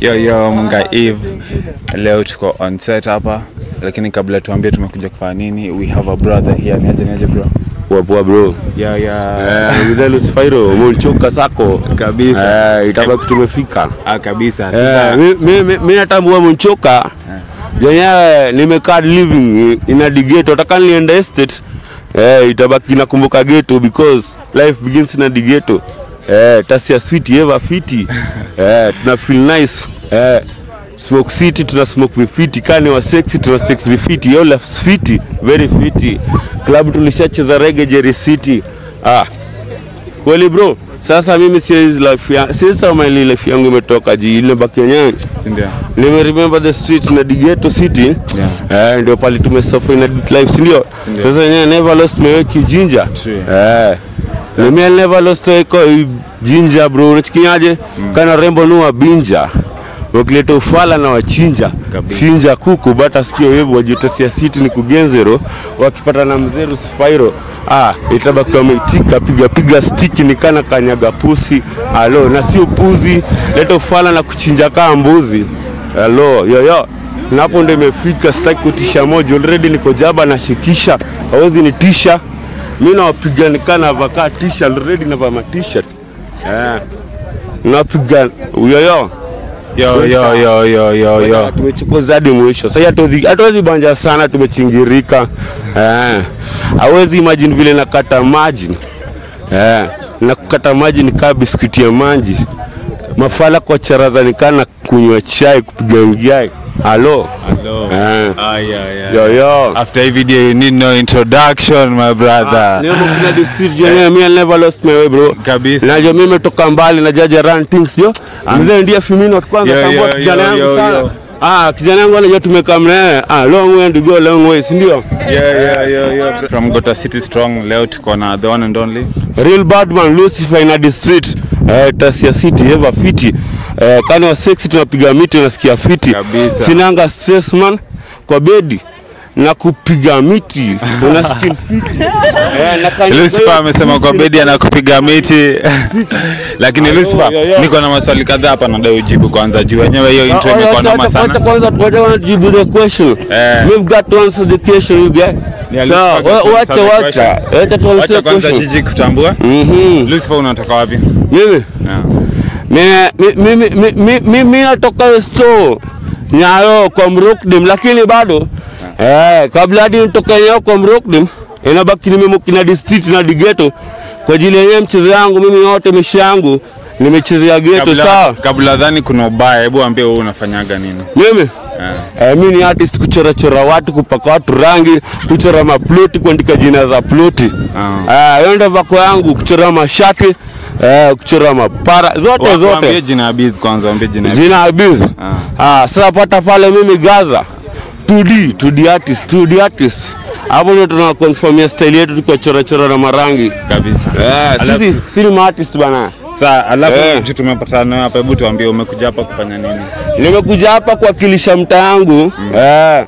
Yo yo mga Eve, leo tuko on set hapa, lakini kabla tuambie tumekuja kufanya nini, we have a brother here. Niaje niaje bro? Poa poa bro. Ya ya. Eh, mzee Lucifairo, umechoka sako. Kabisa. Eh, itabaki tumefika. Ah, kabisa. Eh, Sasa mimi mi- mi- mi natambua mchoka. Jenyewe nimekaa living in a ghetto. Nataka niende estate. Eh, itabaki nakumbuka ghetto because life begins in a ghetto. Eh, tasia sweet ever fiti. Eh, tuna feel nice. Eh, smoke city tuna smoke vifiti kani wa sexy tuna sex vifiti yo la fiti very fiti. Club tulishacheza reggae Jerry City. Ah kweli bro. Sasa mimi siwezi life ya sasa my life yangu imetoka ji ile baki yenyewe ndio? nime remember the street na Digeto City. Yeah. eh, ndio pale tumesuffer na life si ndio. sasa yenyewe never lost my way kijinja. Eh mimi I'll never lost my way jinja bro unachikinyaje kana rembo nuwa binja. Wakileta ufala na wachinja chinja. Kuku bata sikio wevu wajitasia siti ni kugenzero wakipata na mzeru spiral ah itabaki wameitika piga piga stiki nikana kanyaga pusi. Alo na sio puzi leta ufala na kuchinja kaa mbuzi. Alo yoyo napo ndo imefika sitaki kutisha moja already niko jaba nashikisha hawezi nitisha mi nawapiga nikana t-shirt already na vama eh. Napiga yoyo Yo. Yo yo yo yo yo. tumechokoza hadi mwisho. Sasa hatuwezi banja sana tumechingirika. Eh. Hawezi imagine vile nakata maji eh. Nakata kukata maji ni kaa biskuti ya maji mafala kwa charaza nikana kunywa chai kupiga ngiai halo Hello. eh Ah yeah yeah. yo yo After hii video you need no introduction my brother. Leo kuna district yenyewe mimi I never lost my way bro Kabisa. najua mimi toka mbali na jaja run things yo mzee ndiye Firmino kwanza yo, kijana yangu sana ah kijana yangu anajua tumekaa mnaye ah long way to go long way si ndio Yeah yeah yeah yeah. From Gota City Strong leo tuko na the one and only. real badman Lucifer in the street eh tasia city eva fiti. Eh kani wa sexy tunapiga miti unasikia fiti. Kabisa. sinanga stress man kwa bedi na kupiga miti. Unasikia fiti? Eh na kanyaga Lucifer amesema kwa bedi anakupiga miti. Lakini Lucifer niko na maswali kadhaa hapa nadai ujibu kwanza juu. Wenyewe hiyo intro Oh, imekuwa noma sana kwanza kwanza jibu the question. Eh. we've got to answer the question you get Yeah, so let's wa- answer wacha wacha. Wacha tuanze kwanza jiji kutambua. Mhm. Lucifer unatoka wapi? Mimi? Mimi mimi mi- mi- mi- mi- mi- mi natoka store nyayo kwa mrukdim lakini bado. Eh, kabla hadi nitoka nyayo kwa mrukdim inabaki nimemukina district na digeto kwa ajili yenyewe mchezo yangu mimi yote mishi yangu nimechezea geto sawa? kabla dhani kuna ubaya hebu ambie wewe unafanyaga nini? Mimi Yeah. Eh, mimi ni artist kuchora chora watu kupaka watu rangi kuchora maploti kuandika jina za ploti Ah. uh. hiyo ndo vako yangu kuchora mashati eh, kuchora mapara zote Wa- zote waambie jina Abiz biz kwanza waambie jina jina abiz Ah. ah, sasa pata pale mimi gaza 2D 2D artist 2D artist hapo ndio tuna confirm style yetu tukichora chora na marangi kabisa eh, Alafu- sisi si ni artist bana Sa, alafu Eh. kitu tumepatana hapa, hebu tuambie umekuja hapa kufanya nini? nimekuja hapa kuwakilisha mtaa yangu eh,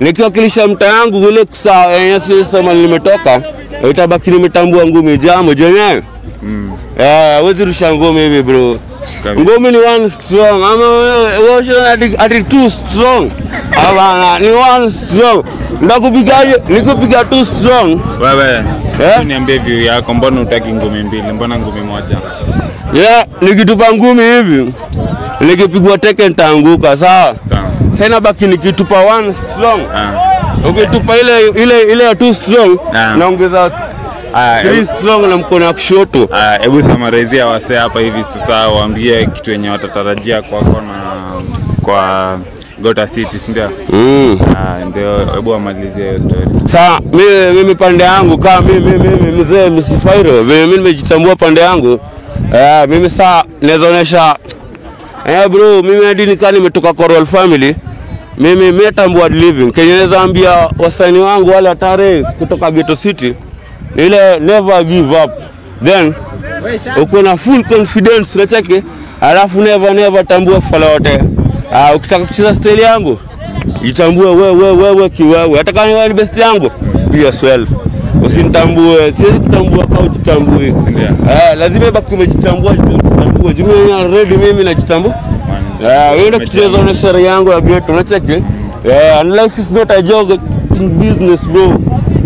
nikiwakilisha mtaa yangu ile saa yenye sisema nimetoka itabaki nimetambua ngumi jamo jenyewe. Eh, wezi rusha ngumi hivi bro. Ngumi ni one strong. Ama wewe wewe ati ati two strong. Hapana ni one strong. Ndakupigaje? Nikupiga two strong. Wewe Eh? eh? niambie view yako, mbona utaki ngumi mbili, mbona ngumi moja? Yeah, nikitupa ngumi hivi nikipigwa teke nitaanguka sawa sasa inabaki nikitupa one strong Ah. ukitupa ile ile ile ya two strong Naam. naongeza Ah, three strong na mkono wa kushoto ah, Hebu samarizia wase hapa hivi sasa, waambie kitu yenye watatarajia kwako na kwa Gota City, si ndio? mm. Ah, ndio, hebu wamalizie hiyo story. Saa mimi mimi pande yangu kama mimi mimi mzee msifairo. vile mimi nimejitambua pande yangu eh, mimi saa naweza onyesha eh, bro mimi hadi nikaa nimetoka royal family mimi mimi tambua living. Kenye naweza ambia wasanii wangu wale hatari kutoka Ghetto City ile never give up. Then uko na full confidence nacheke alafu never never tambua fala wote ah, ukitaka kucheza style yangu jitambue wewe wewe wewe kiwewe. Hata kama ni best yangu be yourself usinitambue siwezi kutambua kama ujitambue eh lazima ibaki umejitambua jitambue juu mimi already mimi najitambua Eh, wewe ndio kitu na sheria yangu ya geto unacheki eh and life is not a joke in business bro.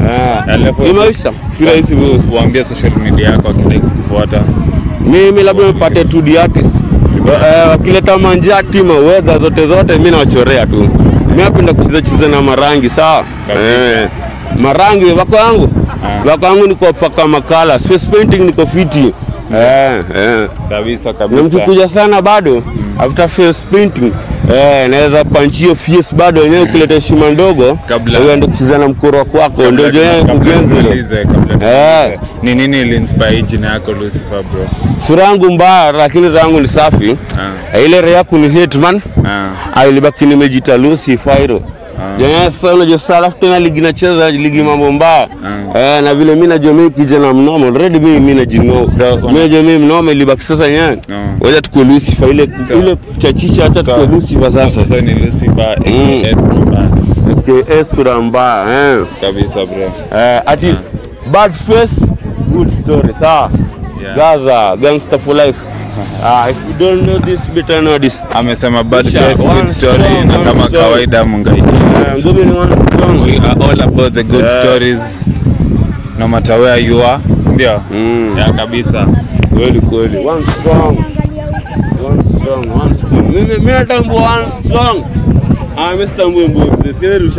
Eh Kila maisha. Si rahisi bro. Waambie social media yako akidai kukufuata. mimi labda nipate 2D artist. Eh, wakileta manjati weather zote zote mi nawachorea tu. Mi napenda kucheza cheza na marangi sawa? Eh, marangi wako yangu wako yangu niko paka makala face painting niko fiti eh, eh. Kabisa kabisa. mkikuja sana bado after face painting eh, naweza panchio fies bado wenyewe kuleta heshima ndogo Kabla- uende kucheza na mkoro wako ndio je kugenzi Eh. Ni nini iliinspire hii jina yako Lucifer bro? sura yangu mbaya lakini roho yangu ni safi Ah. ile roho yako ni hitman Ah. ilibaki nimejita Lucifer Yenyewe sasa unajua sasa alafu tena ligi nacheza ligi mambo mbaya. Eh, na vile mimi najua mimi kijana mnoma already mimi mimi najino Sasa mimi najua mimi mnoma ilibaki sasa Mm. wacha tukue Lucifer ile ile chachicha hata tukue Lucifer sasa. Sasa ni Lucifer Mm. AKS mbaya. AKS mbaya eh. Kabisa bro. eh ati bad face good story sawa Yeah. Gaza gangster for life ah if you don't know this better know this Amesema bad face good one story strong, na kama strong. kawaida mungai. Ngumi ni one strong We are all about the good Yeah. stories no matter where you are. Ndio? Mm. Ya kabisa. kweli kweli one strong one strong one strong mimi mimi natambua one strong ah mimi sitambui mbuzi sirusha